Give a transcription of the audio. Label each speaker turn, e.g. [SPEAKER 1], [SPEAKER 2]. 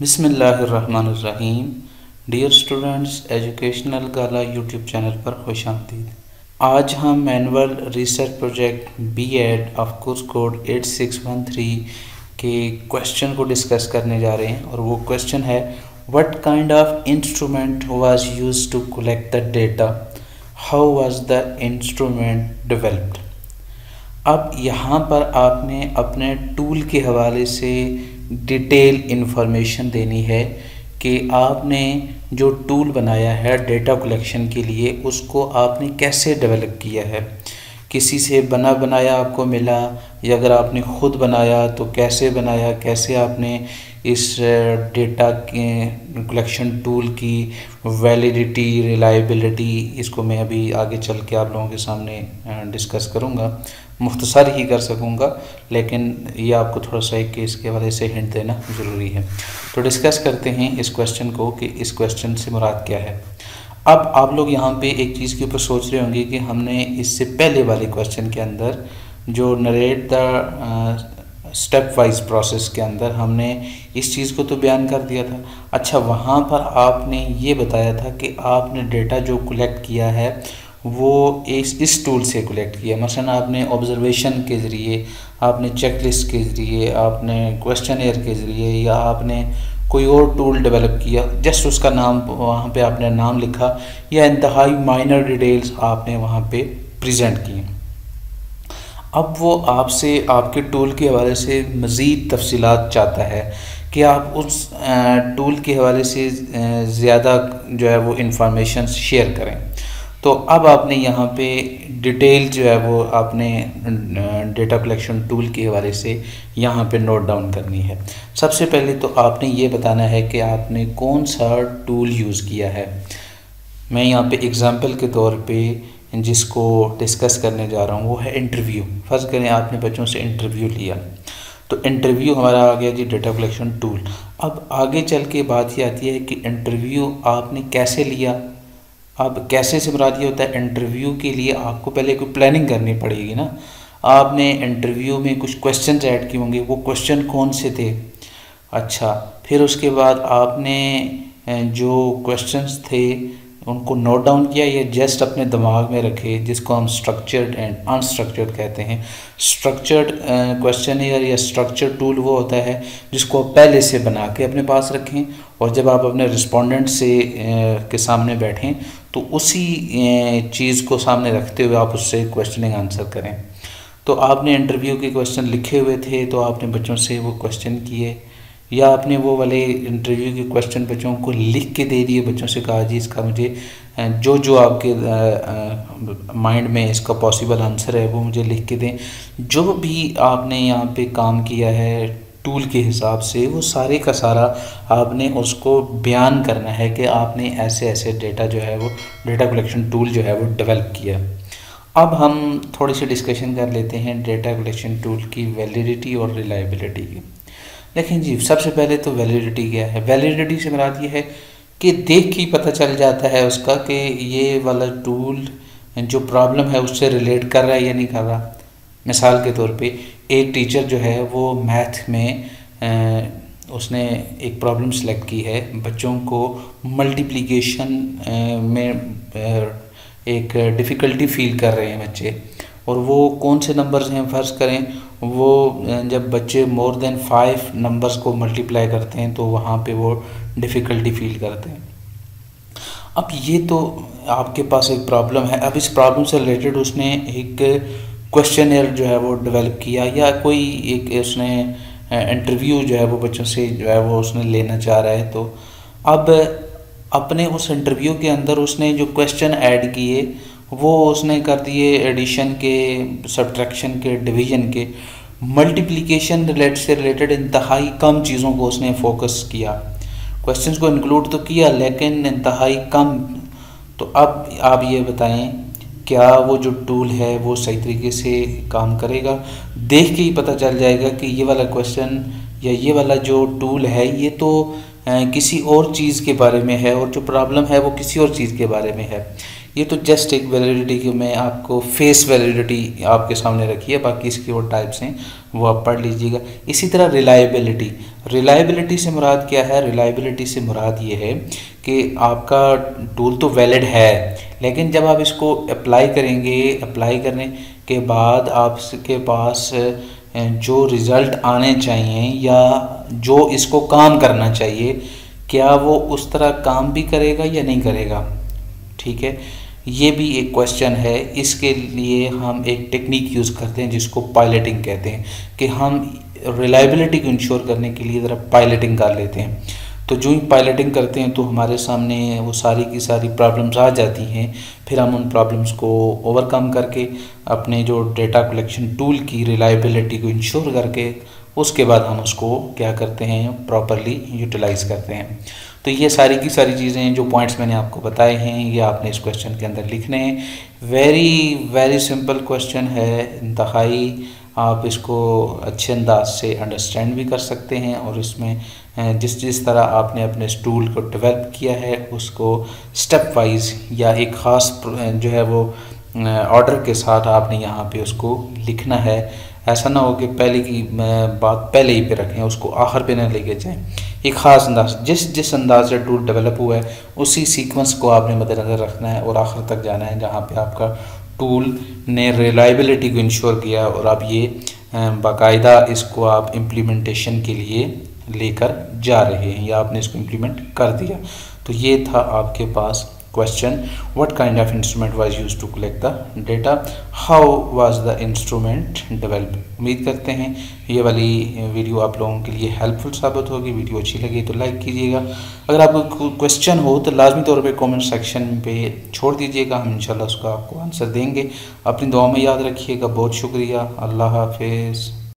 [SPEAKER 1] बिसमीम dear students educational gala YouTube channel पर खुश आमदीद। आज हम manual research project B Ed of course code 8613 के क्वेश्चन को डिस्कस करने जा रहे हैं। और वो क्वेश्चन है what kind of instrument was use to collect the data how was the instrument developed अब यहाँ पर आपने अपने टूल के हवाले से डिटेल इन्फॉर्मेशन देनी है कि आपने जो टूल बनाया है डेटा कलेक्शन के लिए, उसको आपने कैसे डेवलप किया है? किसी से बना बनाया आपको मिला या अगर आपने ख़ुद बनाया तो कैसे बनाया, कैसे आपने इस डेटा के कलेक्शन टूल की वैलिडिटी रिलायबिलिटी इसको मैं अभी आगे चल के आप लोगों के सामने डिस्कस करूँगा। मुख्तसर ही कर सकूँगा, लेकिन ये आपको थोड़ा सा एक केस के हवाले से हिंट देना ज़रूरी है। तो डिस्कस करते हैं इस क्वेश्चन को कि इस क्वेश्चन से मुराद क्या है। अब आप लोग यहाँ पे एक चीज़ के ऊपर सोच रहे होंगे कि हमने इससे पहले वाले क्वेश्चन के अंदर जो narrate the step wise process के अंदर हमने इस चीज़ को तो बयान कर दिया था। अच्छा वहाँ पर आपने ये बताया था कि आपने डेटा जो कलेक्ट किया है, वो इस इस टूल से कलेक्ट किया। मसलन आपने ऑब्जर्वेशन के ज़रिए, आपने चेकलिस्ट के ज़रिए, आपने क्वेश्चन एयर के ज़रिए, या आपने कोई और टूल डेवलप किया जस्ट उसका नाम, वहाँ पे आपने नाम लिखा, या इंतहाई माइनर डिटेल्स आपने वहाँ पे प्रेजेंट किए। अब वो आपसे, आपके टूल के हवाले से मज़ीद तफसीलात चाहता है कि आप उस टूल के हवाले से ज़्यादा जो है वो इंफॉर्मेशन शेयर करें। तो अब आपने यहाँ पे डिटेल जो है वो आपने डेटा कलेक्शन टूल के हवाले से यहाँ पे नोट डाउन करनी है। सबसे पहले तो आपने ये बताना है कि आपने कौन सा टूल यूज़ किया है। मैं यहाँ पे एग्ज़ाम्पल के तौर पे जिसको डिस्कस करने जा रहा हूँ, वो है इंटरव्यू फ़र्ज़ करें आपने बच्चों से इंटरव्यू लिया। तो इंटरव्यू हमारा आ गया जी डेटा कलेक्शन टूल अब आगे चल के बात ये आती है कि इंटरव्यू आपने कैसे लिया? अब कैसे से मुराद ये होता है इंटरव्यू के लिए आपको पहले कोई प्लानिंग करनी पड़ेगी ना। आपने इंटरव्यू में कुछ क्वेश्चन ऐड किए होंगे, वो क्वेश्चन कौन से थे? अच्छा फिर उसके बाद आपने जो क्वेश्चंस थे उनको नोट डाउन किया, या जस्ट अपने दिमाग में रखे, जिसको हम स्ट्रक्चर्ड एंड अनस्ट्रक्चर्ड कहते हैं। स्ट्रक्चर्ड क्वेश्चन या स्ट्रक्चर्ड टूल वो होता है, जिसको पहले से बना के अपने पास रखें और जब आप अपने रिस्पोंडेंट से के सामने बैठें तो उसी चीज़ को सामने रखते हुए आप उससे क्वेश्चनिंग आंसर करें। तो आपने इंटरव्यू के क्वेश्चन लिखे हुए थे तो आपने बच्चों से वो क्वेश्चन किए। या आपने वो वाले इंटरव्यू के क्वेश्चन बच्चों को लिख के दे दिए, बच्चों से कहा, जी, इसका मुझे जो जो आपके माइंड में इसका पॉसिबल आंसर है, वो मुझे लिख के दें। जो भी आपने यहाँ पे काम किया है टूल के हिसाब से, वो सारे का सारा आपने उसको बयान करना है कि आपने ऐसे ऐसे डेटा जो है, वो डेटा कलेक्शन टूल जो है, वो डेवलप किया अब हम थोड़ी सी डिस्कशन कर लेते हैं डेटा कलेक्शन टूल की वैलिडिटी और रिलायबिलिटी की। देखें जी सबसे पहले तो वैलिडिटी क्या है? वैलिडिटी से मुराद ये है कि देख के पता चल जाता है उसका कि ये वाला टूल जो प्रॉब्लम है उससे रिलेट कर रहा है या नहीं कर रहा। मिसाल के तौर पे एक टीचर जो है वो मैथ में आ, उसने एक प्रॉब्लम सेलेक्ट की है। बच्चों को मल्टीप्लिकेशन में एक डिफ़िकल्टी फील कर रहे हैं बच्चे। और वो कौन से नंबर्स हैं, फ़र्ज़ करें, वो जब बच्चे मोर देन फाइव नंबर्स को मल्टीप्लाई करते हैं तो वहाँ पे वो डिफ़िकल्टी फील करते हैं। अब ये तो आपके पास एक प्रॉब्लम है। अब इस प्रॉब्लम से रिलेटेड उसने एक क्वेश्चन जो है वो डेवलप किया, या कोई एक उसने इंटरव्यू जो है वो बच्चों से जो है वो उसने लेना चाह रहा है तो अब अपने उस इंटरव्यू के अंदर उसने जो क्वेश्चन ऐड किए वो उसने कर दिए एडिशन के सब्ट्रैक्शन के डिवीज़न के। मल्टीप्लिकेशन रिलेट से रिलेटेड इंतहाई कम चीज़ों को उसने फोकस किया। क्वेश्चंस को इंक्लूड तो किया, लेकिन इंतहाई कम। तो अब आप ये बताएँ, क्या वो जो टूल है, वो सही तरीके से काम करेगा? देख के ही पता चल जाएगा कि ये वाला क्वेश्चन या ये वाला जो टूल है, ये तो किसी और चीज़ के बारे में है और जो प्रॉब्लम है, वो किसी और चीज़ के बारे में है। ये तो जस्ट एक वैलिडिटी की मैं आपको फेस वैलिडिटी आपके सामने रखी है, बाकी इसकी और टाइप्स हैं, वो आप पढ़ लीजिएगा। इसी तरह रिलायबिलिटी रिलायबिलिटी से मुराद क्या है? रिलायबिलिटी से मुराद ये है कि आपका टूल तो वैलिड है, लेकिन जब आप इसको अप्लाई करेंगे अप्लाई करने के बाद आपके पास जो रिज़ल्ट आने चाहिए या जो इसको काम करना चाहिए, क्या वो उस तरह काम भी करेगा या नहीं करेगा? ठीक है? ये भी एक क्वेश्चन है। इसके लिए हम एक टेक्निक यूज़ करते हैं जिसको पायलटिंग कहते हैं कि हम रिलायबिलिटी को इंश्योर करने के लिए ज़रा पायलटिंग कर लेते हैं। तो जो ही पायलटिंग करते हैं तो हमारे सामने वो सारी की सारी प्रॉब्लम्स आ जाती हैं। फिर हम उन प्रॉब्लम्स को ओवरकम करके अपने जो डेटा कलेक्शन टूल की रिलायबिलिटी को इंश्योर करके उसके बाद हम उसको क्या करते हैं प्रॉपरली यूटिलाइज करते हैं। तो ये सारी की सारी चीज़ें हैं जो पॉइंट्स मैंने आपको बताए हैं, ये आपने इस क्वेश्चन के अंदर लिखने हैं। वेरी वेरी सिंपल क्वेश्चन है, इंतहाई। आप इसको अच्छे अंदाज से अंडरस्टैंड भी कर सकते हैं और इसमें जिस जिस तरह आपने अपने स्टूल को डेवलप किया है, उसको स्टेप वाइज या एक ख़ास जो है वो ऑर्डर के साथ आपने यहाँ पे उसको लिखना है। ऐसा ना हो कि पहले की बात पहले ही पे रखें, उसको आखिर पे ना लेके जाएँ। एक ख़ास अंदाज, जिस जिस अंदाज से टूल डेवलप हुआ है, उसी सीक्वेंस को आपने मद्देनज़र रखना है और आखिर तक जाना है जहाँ पे आपका टूल ने रिलायबिलिटी को इंश्योर किया और आप ये बाकायदा इसको आप इम्प्लीमेंटेशन के लिए लेकर जा रहे हैं या आपने इसको इम्प्लीमेंट कर दिया। तो ये था आपके पास question, what kind of instrument was used to collect the data? How was the instrument developed? उम्मीद करते हैं ये वाली वीडियो आप लोगों के लिए हेल्पफुल साबित होगी। वीडियो अच्छी लगी तो लाइक कीजिएगा। अगर आपको क्वेश्चन हो तो लाजमी तौर पे कमेंट सेक्शन पे छोड़ दीजिएगा। हम इंशाल्लाह उसका आपको आंसर देंगे। अपनी दुआ में याद रखिएगा। बहुत शुक्रिया। अल्लाह हाफिज़।